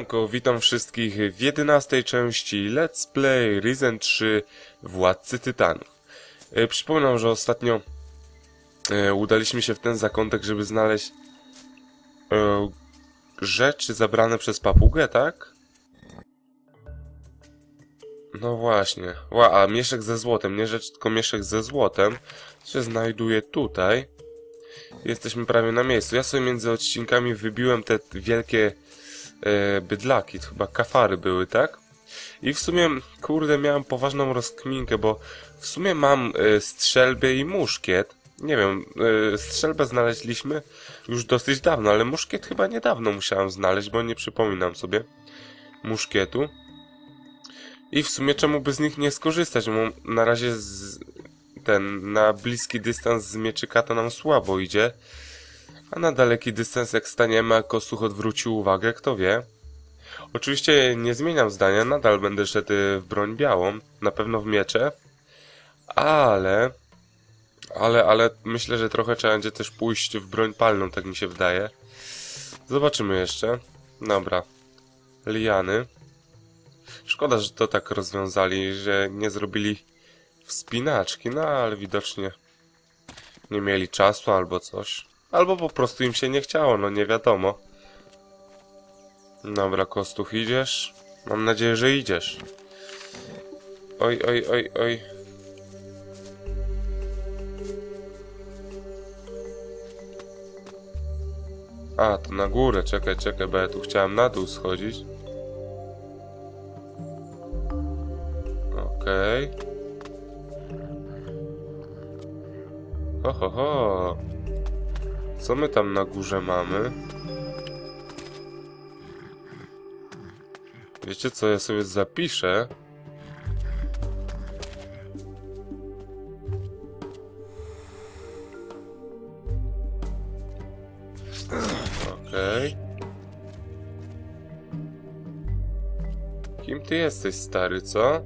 Siemanko, witam wszystkich w 11 części Let's Play Risen 3 Władcy Tytanów. E, przypominam, że ostatnio e, udaliśmy się w ten zakątek, żeby znaleźć e, rzeczy zabrane przez papugę, tak? No właśnie. Ła, a mieszek ze złotem, nie rzecz, tylko mieszek ze złotem się znajduje tutaj. Jesteśmy prawie na miejscu. Ja sobie między odcinkami wybiłem te wielkie bydlaki, to chyba kafary były, tak? I w sumie, kurde, miałem poważną rozkminkę, bo w sumie mam e, strzelbę i muszkiet. Nie wiem, e, strzelbę znaleźliśmy już dosyć dawno, ale muszkiet chyba niedawno musiałem znaleźć, bo nie przypominam sobie muszkietu. I w sumie czemu by z nich nie skorzystać, bo na razie z, ten na bliski dystans z mieczyka to nam słabo idzie. A na daleki dystans jak staniemy, a Kostuch odwrócił uwagę, kto wie. Oczywiście nie zmieniam zdania, nadal będę szedł w broń białą, na pewno w miecze. Ale... Ale, ale myślę, że trochę trzeba będzie też pójść w broń palną, tak mi się wydaje. Zobaczymy jeszcze. Dobra. Liany. Szkoda, że to tak rozwiązali, że nie zrobili wspinaczki, no ale widocznie nie mieli czasu albo coś. Albo po prostu im się nie chciało, no nie wiadomo. Dobra, Kostuch, idziesz? Mam nadzieję, że idziesz. Oj, oj, oj, oj. A, to na górę, czekaj, czekaj, bo ja tu chciałem na dół schodzić. Okej. Okay. Ho, ho, ho. Co my tam na górze mamy? Wiecie co, ja sobie zapiszę. Okej. Okay. Kim ty jesteś, stary, co?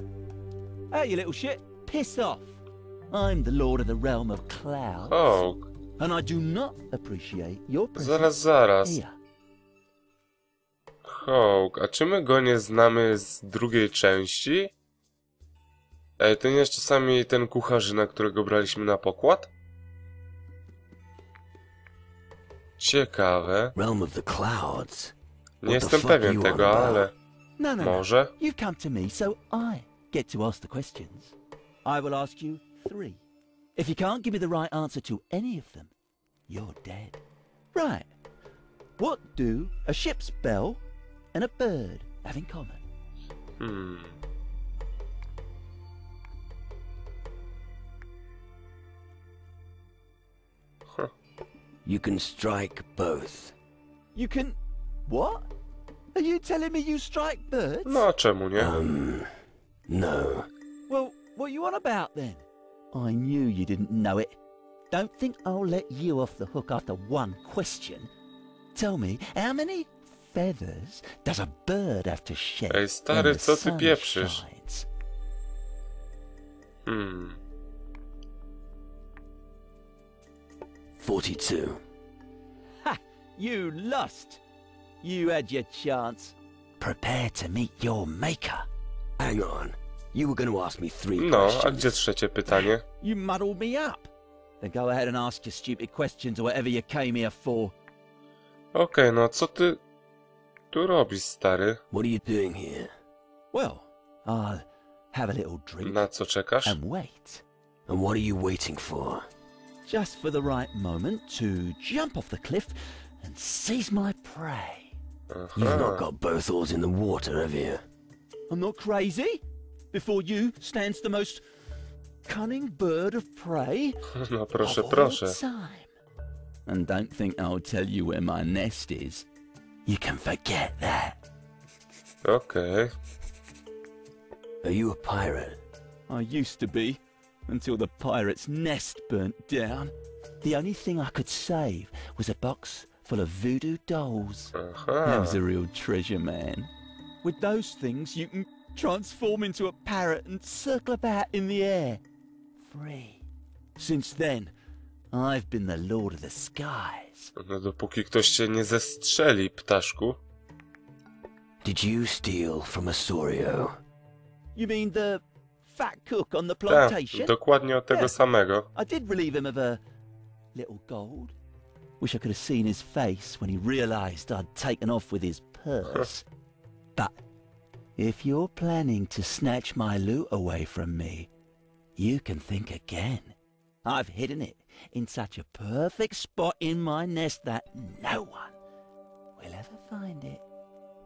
Hey, you little shit, piss off. I'm the lord of the realm of clouds. Hołk. And I do not appreciate your Zaraz, zaraz. here. Hołk, a czy my go nie znamy z drugiej części? Ej, to nie jest czasami ten kucharzyna, którego braliśmy na pokład? Ciekawe. Realm of the clouds. Nie the jestem fuck pewien you tego, about? ale No, no, no. może. You've come to me, so I get to ask the questions. I will ask you three. If you can't give me the right answer to any of them, you're dead. Right. What do a ship's bell and a bird have in common? Hmm. You can strike both. You can. What? Are you telling me you strike birds? No, a czemu nie? Um, no. Well, what are you on about then? I knew you didn't know it. Don't think I'll let you off the hook after one question. Tell me, how many feathers does a bird have to shed Ej, stary, when the co ty sun pieprzysz? shines? Hmm. 42. Ha! You lost. You had your chance. Prepare to meet your maker. Hang on. You were going to ask me three No, a questions. gdzie trzecie pytanie? You muddled me up. Then go ahead and ask your stupid questions or whatever you came here for. Okej, no co ty tu robisz, stary? What are you doing here? Well, I'll have a little drink Na co czekasz? and wait. And what are you waiting for? just for the right moment to jump off the cliff and seize my prey. You've not Aha. got both oars in the water, have you? I'm not crazy. Before you stands the most cunning bird of prey No proszę, of all proszę. time. And don't think I'll tell you where my nest is. You can forget that. Okay. Are you a pirate? I used to be, until the pirate's nest burnt down. The only thing I could save was a box full of voodoo dolls. That was a real treasure, man. With those things, you can transform into a parrot and circle about in the air. Free. Since then, I've been the Lord of the Skies. No dopóki ktoś cię nie zestrzeli, ptaszku. Did you steal from Osorio? You mean the fat cook on the Tak, plantation? dokładnie od tego Yeah. samego. I did relieve him of a little gold. Wish I could have seen his face when he realized I'd taken off with his purse. but if you're planning to snatch my loot away from me, you can think again. I've hidden it in such a perfect spot in my nest that no one will ever find it.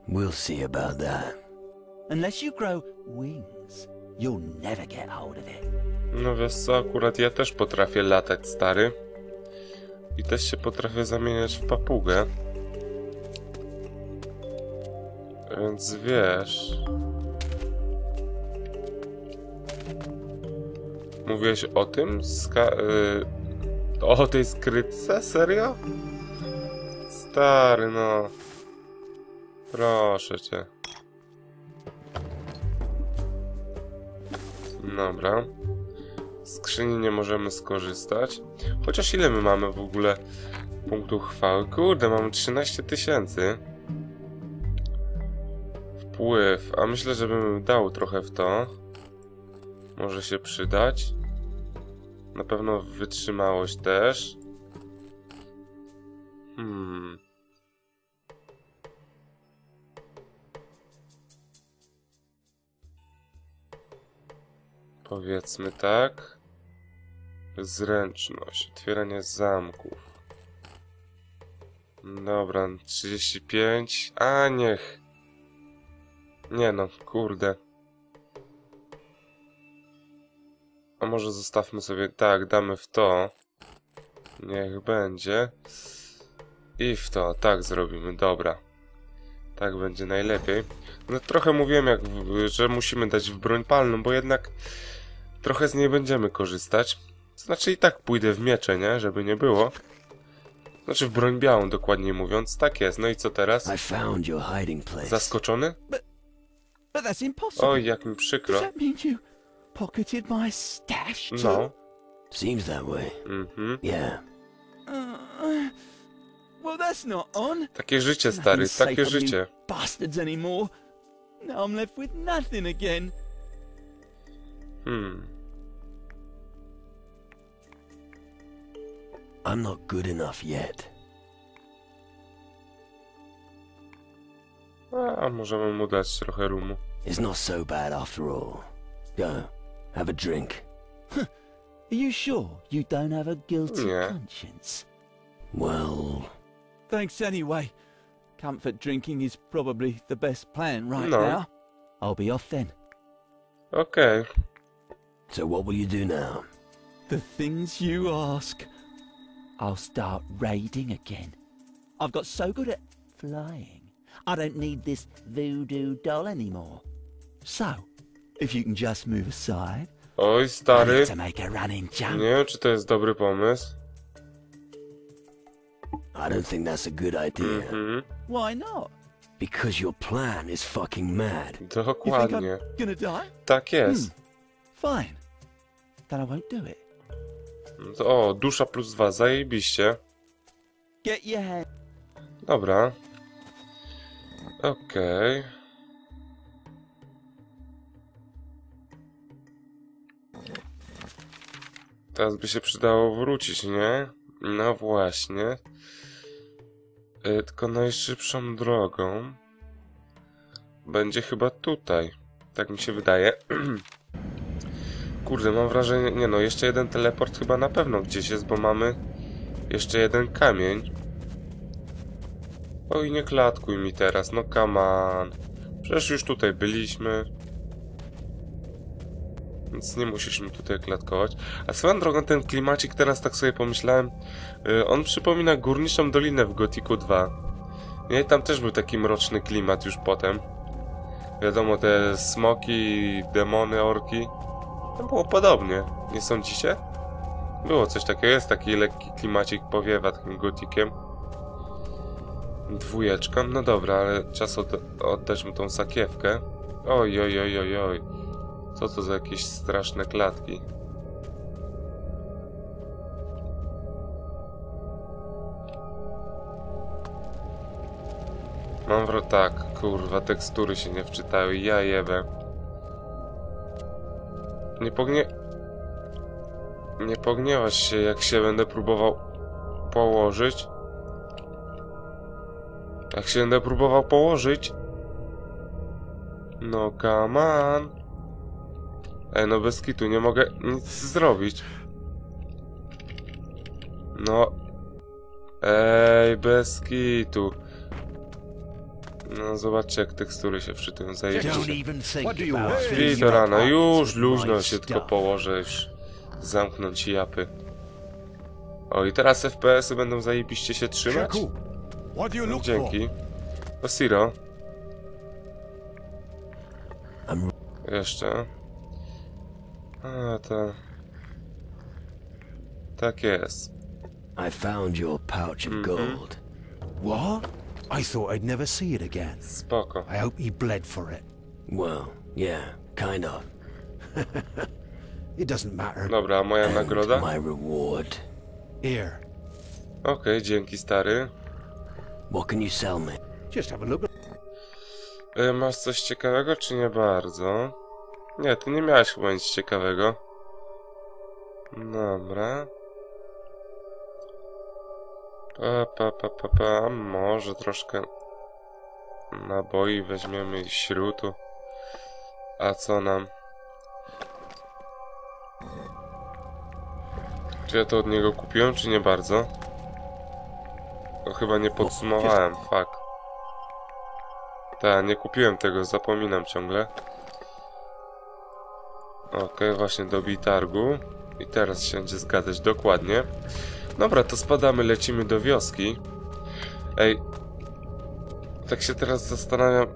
We'll see about that. Unless you grow wings, you'll never get hold of it. No wiesz co, akurat ja też potrafię latać, stary. I też się potrafię zamieniać w papugę. Więc wiesz... Mówiłeś o tym? Ska y o tej skrytce? Serio? Stary, no. Proszę cię. Dobra. Z skrzyni nie możemy skorzystać. Chociaż ile my mamy w ogóle punktów chwały? Kurde, mamy 13 tysięcy. Wpływ. A myślę, że bym dał trochę w to. Może się przydać. Na pewno wytrzymałość też. Hmm. Powiedzmy tak. Zręczność. Otwieranie zamków. Dobra, 35. A niech. Nie no, kurde. A może zostawmy sobie tak, damy w to. Niech będzie. I w to, tak zrobimy, dobra. Tak będzie najlepiej. No trochę mówiłem, jak, że musimy dać w broń palną, bo jednak trochę z niej będziemy korzystać. Znaczy i tak pójdę w miecze, nie? Żeby nie było. Znaczy w broń białą, dokładniej mówiąc. Tak jest. No i co teraz? Zaskoczony? But that's impossible. Oj, jak mi Does przykro. that mean you pocketed my stash too? No. Seems that way. Mhm. Yeah. Uh, well, that's not on. Takie życie, stary, takie życie. bastards anymore. Now I'm left with nothing again. Hmm. I'm not good enough yet. A możemy mu dać trochę rumu. It's not so bad after all. Go, have a drink. Are you sure you don't have a guilty Yeah. conscience? Well, Thanks anyway. Comfort drinking is probably the best plan right No. now. I'll be off then. Okay. so what will you do now? The things you ask. I'll start raiding again. I've got so good at flying, I don't need this voodoo doll anymore. So, if you can just move aside, Oj, stary. to make a running jump. Nie wiem, czy to jest dobry pomysł. I don't think that's a good idea. Mhm. Why not? Because your plan is fucking mad. You think I'm Dokładnie. gonna die? Tak jest. Fine. Then I won't do it. No to- O, dusza plus dwa, zajebiście. Get your hand. Dobra. Okej. Teraz by się przydało wrócić, nie? No właśnie. Y, Tylko najszybszą drogą będzie chyba tutaj. Tak mi się wydaje. Kurde, mam wrażenie... Nie no, jeszcze jeden teleport chyba na pewno gdzieś jest, bo mamy jeszcze jeden kamień. Oj, nie klatkuj mi teraz, no come on. Przecież już tutaj byliśmy. Więc nie musisz mi tutaj klatkować. A swoją drogą ten klimacik teraz tak sobie pomyślałem. y, on przypomina Górniczą Dolinę w Gotiku 2. Nie, tam też był taki mroczny klimat już potem. Wiadomo, te smoki, demony, orki. Tam było podobnie, nie sądzicie? Było coś takiego, jest taki lekki klimacik, powiewa takim gotikiem. Dwójeczka, no dobra, ale czas od, oddać mu tą sakiewkę. Oj, oj, oj, oj, oj. Co to za jakieś straszne klatki? Mam wro... tak, kurwa, tekstury się nie wczytały, ja jebę. Nie pognie... Nie pogniewasz się, jak się będę próbował położyć. Jak się będę próbował położyć. No, come on. Ej, no bez kitu, nie mogę nic zrobić. No. Ej, bez kitu. No, zobaczcie jak tekstury się wczytują, Don't zajebiście. What do rana, już luźno się tylko położę, już zamknąć japy. O, i teraz FPS-y będą zajebiście się trzymać? Shaku, what do you look dzięki. Osiro. I'm- Jeszcze. A, to... Tak jest. I found your pouch of Mhm. gold. for? What? I thought I'd never see it again. Spoko. I hope he bled for it. Well, yeah, kind of. It doesn't matter. Dobra, moja And nagroda? my reward. Here, Okej, dzięki stary. What can you sell me? just have a look. Masz coś ciekawego, czy nie bardzo? Nie, ty nie miałeś chyba nic ciekawego. Dobra. Pa, pa, pa, pa, pa. Może troszkę naboi weźmiemy i śrutu. A co nam? Czy ja to od niego kupiłem, czy nie bardzo? Chyba nie podsumowałem, fuck. Tak, nie kupiłem tego, zapominam ciągle. Okej, właśnie dobij targu. I teraz się będzie zgadzać dokładnie. Dobra, to spadamy, lecimy do wioski. Ej, tak się teraz zastanawiam.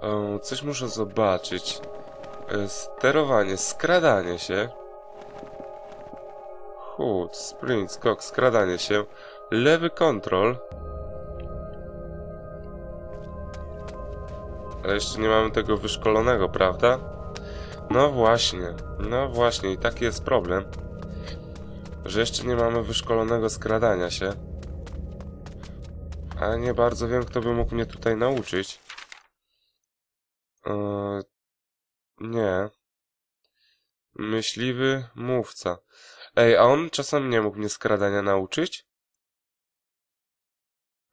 O, coś muszę zobaczyć. E, Sterowanie, skradanie się. Chód, sprint, skok, skradanie się. Lewy kontrol. Ale jeszcze nie mamy tego wyszkolonego, prawda? No właśnie, no właśnie i taki jest problem. Że jeszcze nie mamy wyszkolonego skradania się. A nie bardzo wiem, kto by mógł mnie tutaj nauczyć. Eee, nie. Myśliwy mówca. Ej, a on czasem nie mógł mnie skradania nauczyć?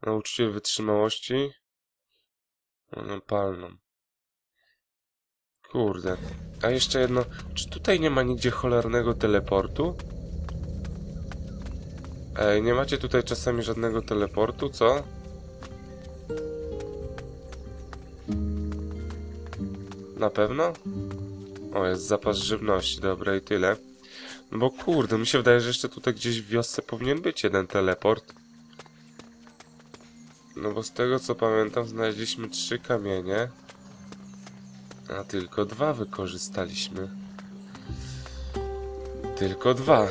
Nauczyciel wytrzymałości? No, palną. Kurde. A jeszcze jedno. Czy tutaj nie ma nigdzie cholernego teleportu? Ej, nie macie tutaj czasami żadnego teleportu, co? Na pewno? O, jest zapas żywności, dobra i tyle. No bo kurde, mi się wydaje, że jeszcze tutaj gdzieś w wiosce powinien być jeden teleport. No bo z tego co pamiętam znaleźliśmy trzy kamienie. A tylko dwa wykorzystaliśmy. Tylko dwa.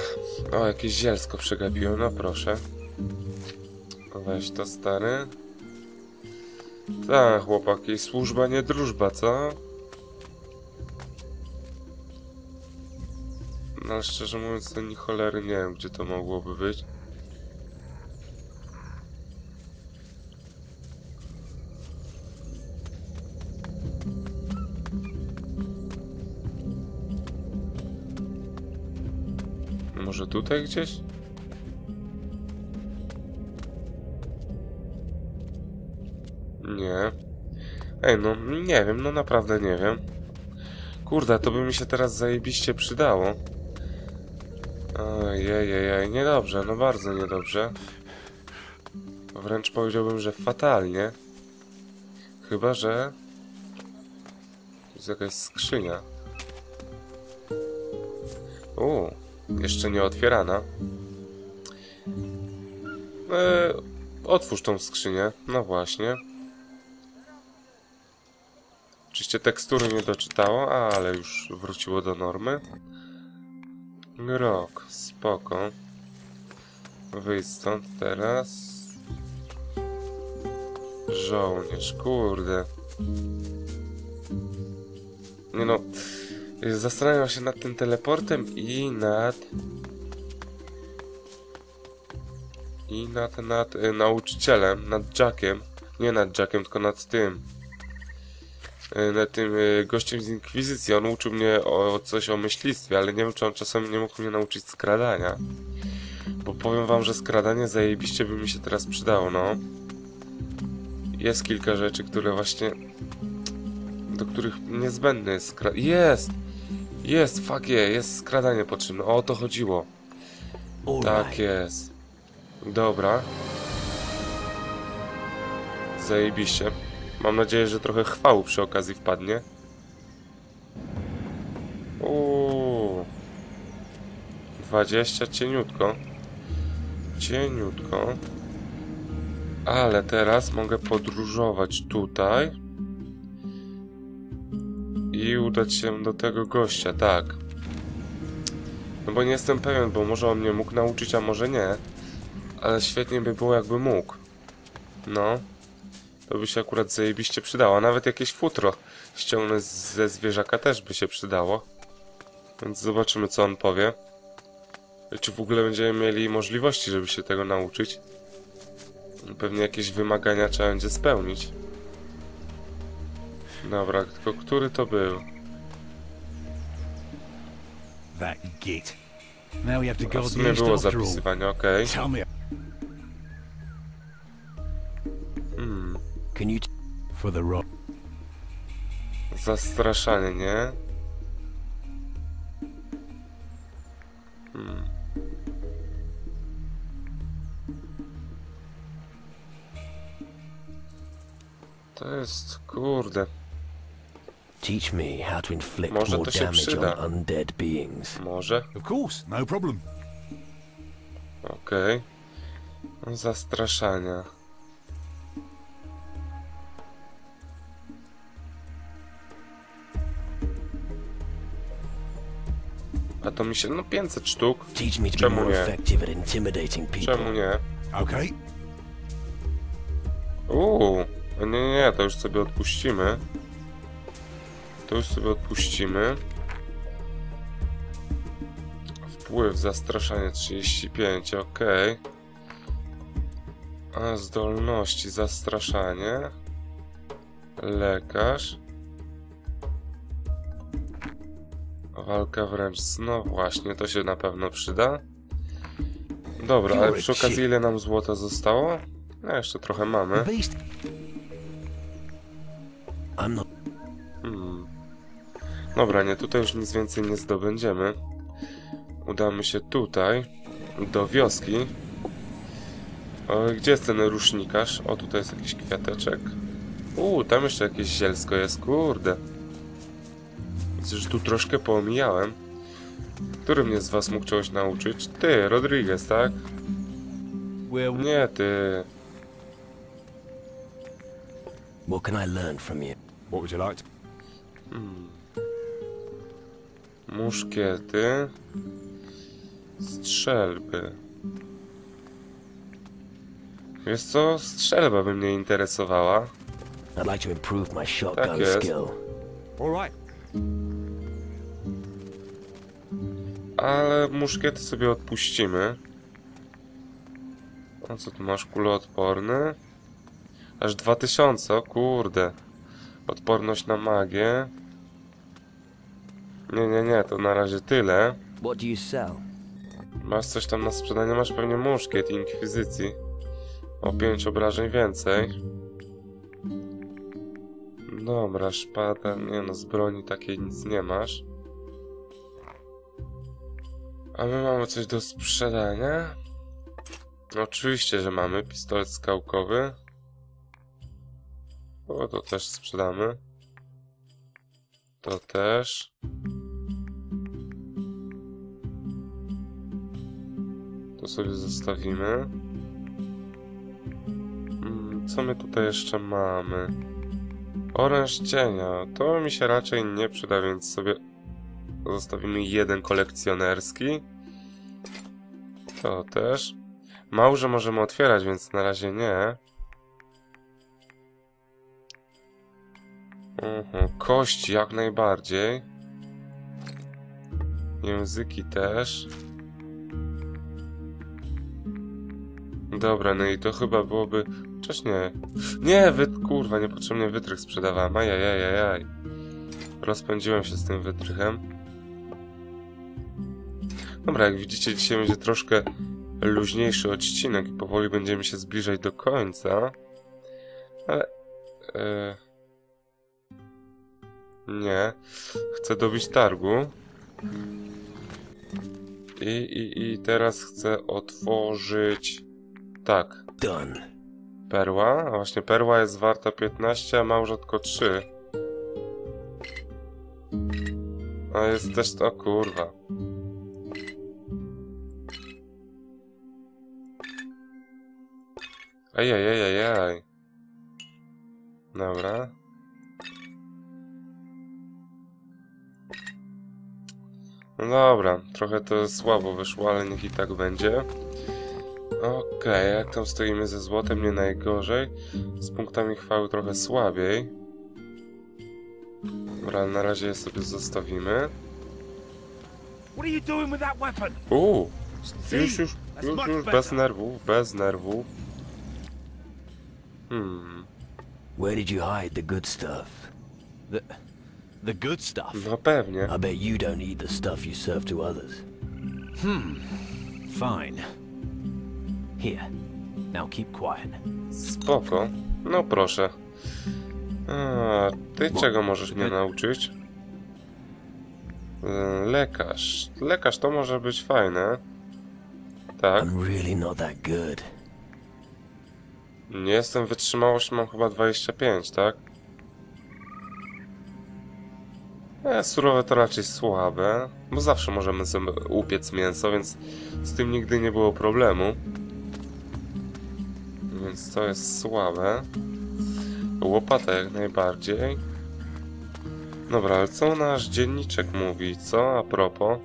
O, jakieś zielsko przegapiłem, no proszę. Weź to stary. Tak, chłopaki, służba nie drużba, co? No szczerze mówiąc, to ni cholery nie wiem, gdzie to mogłoby być. Tutaj gdzieś? Nie. Ej, no nie wiem, no naprawdę nie wiem. Kurde, to by mi się teraz zajebiście przydało. Ojej, niedobrze, no bardzo niedobrze. Wręcz powiedziałbym, że fatalnie. Chyba, że... Jest jakaś skrzynia. U, jeszcze nie otwierana. E, otwórz tą skrzynię. No właśnie. Oczywiście tekstury nie doczytało, ale już wróciło do normy. Rok, spoko. Wyjdź stąd teraz. Żołnierz, kurde. Nie no, zastanawiam się nad tym teleportem i nad... I nad, nad y, nauczycielem, nad Jackiem. Nie nad Jackiem, tylko nad tym. E, Nad tym e, gościem z Inkwizycji. On uczył mnie o coś o myślistwie, ale nie wiem, czy on czasem nie mógł mnie nauczyć skradania. Bo powiem wam, że skradanie zajebiście by mi się teraz przydało, no. Jest kilka rzeczy, które właśnie... Do których niezbędne jest. Jest! Jest, fuck yeah, jest skradanie potrzebne. O to chodziło. Tak jest. Dobra. Zajebiście. Mam nadzieję, że trochę chwały przy okazji wpadnie. Uuu. 20 cieniutko. Cieniutko. Ale teraz mogę podróżować tutaj. I udać się do tego gościa, tak. No bo nie jestem pewien, bo może on mnie mógł nauczyć, a może nie. Ale świetnie by było, jakby mógł. No. To by się akurat zajebiście przydało. Nawet jakieś futro ściągnę z- ze zwierzaka też by się przydało. Więc zobaczymy, co on powie. Czy w ogóle będziemy mieli możliwości, żeby się tego nauczyć. Pewnie jakieś wymagania trzeba będzie spełnić. Dobra, tylko który to był? That git. Now we have to sumie east było zapisywanie, okej. Tell me Hmm. Can you for the rock. Zastraszanie, nie? Hmm. To jest, kurde, teach me how to inflict Może more to się damage przyda. on undead beings? może? Of course, no problem. Okej. No, Zastraszania. A to mi się, no 500 sztuk. Teach me to be Czemu more nie? effective at intimidating people. Czemu nie? Okay. Uuu, nie, nie, nie, to już sobie odpuścimy. To już sobie odpuścimy. Wpływ, zastraszanie 35, ok. A zdolności, zastraszanie. Lekarz. Walka wręcz, no właśnie, to się na pewno przyda. Dobra, ale przy okazji ile nam złota zostało? No jeszcze trochę mamy. I'm not. Hmm. Dobra, nie, tutaj już nic więcej nie zdobędziemy. Udamy się tutaj, do wioski. O, gdzie jest ten rusznikarz? O, tutaj jest jakiś kwiateczek. Uuu, tam jeszcze jakieś zielsko jest, kurde. Widzę, że tu troszkę poomijałem. Który mnie z was mógł czegoś nauczyć? Ty, Rodriguez, tak? Nie, ty. What can I learn from you? what would you like? To... Muszkiety. Strzelby. Wiesz co? Strzelba by mnie interesowała. I'd like to improve my shotgun jest. skill. Ale muszkiety sobie odpuścimy. A co tu masz? Kuloodporny? Aż 2000, o kurde. Odporność na magię. Nie, nie, nie, to na razie tyle. What do you sell? Masz coś tam na sprzedanie? Masz pewnie muszkiet inkwizycji. O 5 obrażeń więcej. Dobra, szpada. Nie no, z broni takiej nic nie masz. A my mamy coś do sprzedania? Oczywiście, że mamy. Pistolet skałkowy. O, to też sprzedamy. To też. To sobie zostawimy. Mm, Co my tutaj jeszcze mamy? Oręż cienia. To mi się raczej nie przyda, więc sobie zostawimy jeden kolekcjonerski. To też. Małże możemy otwierać, więc na razie nie. Mhm, Kości jak najbardziej. Języki też. Dobra, no i to chyba byłoby Chociaż nie. Nie, wy... kurwa, niepotrzebnie wytrych sprzedawałem. Ajajajajaj. Rozpędziłem się z tym wytrychem. Dobra, jak widzicie, dzisiaj będzie troszkę luźniejszy odcinek i powoli będziemy się zbliżać do końca. Ale... E... Nie. Chcę dobić targu. I, i, I teraz chcę otworzyć... Tak. Done. Perła, a właśnie perła jest warta 15, a małża tylko 3. A jest też to, kurwa. Ajajajajaj. Dobra. No dobra, trochę to słabo wyszło, ale niech i tak będzie. Okej, jak tam stoimy ze złotem, nie najgorzej. Z punktami chwały trochę słabiej. Dobra, ale na razie je sobie zostawimy. Uuu, już, już, już, już, bez nerwów, bez nerwów. Hmm, Where did you hide the good stuff? The, the good stuff. no pewnie. I bet you don't eat the stuff you serve to others. Fine. Here. Now keep quiet. Spoko. No proszę. A, ty czego możesz mnie nauczyć? E, Lekarz. Lekarz to może być fajne. Tak. I'm really not that good. Nie jestem wytrzymałość, mam chyba 25, tak? E, surowe to raczej słabe, bo zawsze możemy sobie upiec mięso, więc z tym nigdy nie było problemu. Więc to jest słabe. Łopata jak najbardziej. Dobra, ale co nasz dzienniczek mówi, co? A propos.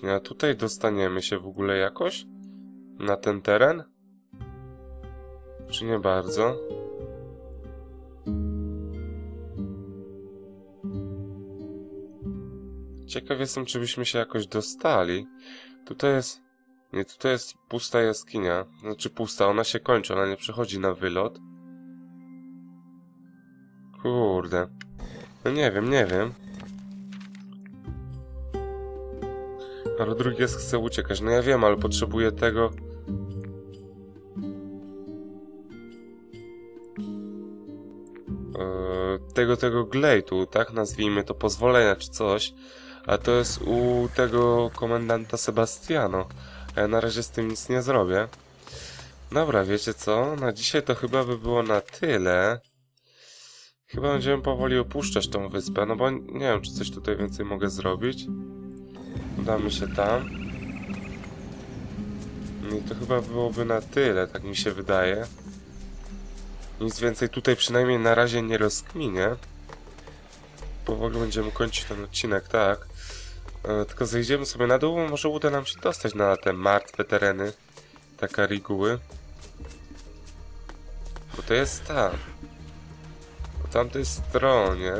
Właśnie, a tutaj dostaniemy się w ogóle jakoś? Na ten teren? Czy nie bardzo? Ciekaw jestem, czy byśmy się jakoś dostali. Tutaj jest... Nie, tutaj jest pusta jaskinia. Znaczy pusta, ona się kończy, ona nie przechodzi na wylot. Kurde. No nie wiem, nie wiem. Ale drugi jest chce uciekać. No ja wiem, ale potrzebuję tego... Eee, tego, tego glejtu, tak? Nazwijmy to pozwolenia czy coś. A to jest u tego komendanta Sebastiano. Ja na razie z tym nic nie zrobię. Dobra, wiecie co? Na dzisiaj to chyba by było na tyle. Chyba będziemy powoli opuszczać tą wyspę, no bo nie wiem, czy coś tutaj więcej mogę zrobić. Udamy się tam. No I to chyba byłoby na tyle, tak mi się wydaje. Nic więcej tutaj przynajmniej na razie nie rozkminię. Powoli będziemy kończyć ten odcinek, tak. E, tylko zejdziemy sobie na dół, może uda nam się dostać na te martwe tereny. Taka reguły. Bo to jest tam. Po tamtej stronie.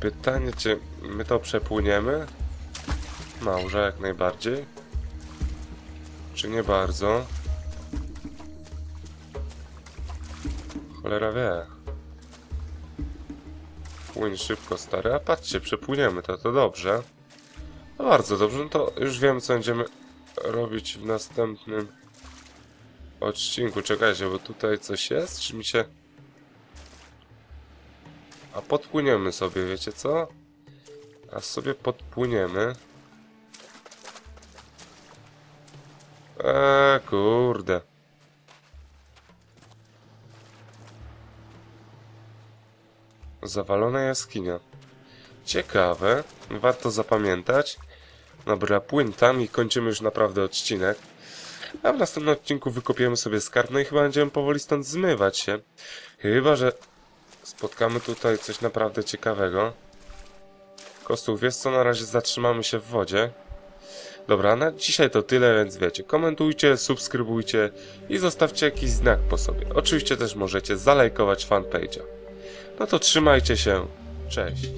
Pytanie, czy my to przepłyniemy? Małża jak najbardziej. Czy nie bardzo? Cholera wie. Płyń szybko, stary. A patrzcie, przepłyniemy to, to dobrze. No bardzo dobrze, no to już wiem, co będziemy robić w następnym odcinku. Czekajcie, bo tutaj coś jest, czy mi się... A podpłyniemy sobie, wiecie co? A sobie podpłyniemy. Eee, kurde. Zawalona jaskinia. Ciekawe. Warto zapamiętać. Dobra, i kończymy już naprawdę odcinek. A w następnym odcinku wykopiemy sobie skarb, no i chyba będziemy powoli stąd zmywać się. Chyba, że spotkamy tutaj coś naprawdę ciekawego. Kostuch, wiesz co, na razie zatrzymamy się w wodzie. Dobra, na dzisiaj to tyle, więc wiecie, komentujcie, subskrybujcie i zostawcie jakiś znak po sobie. Oczywiście też możecie zalajkować fanpage'a. No to trzymajcie się, cześć.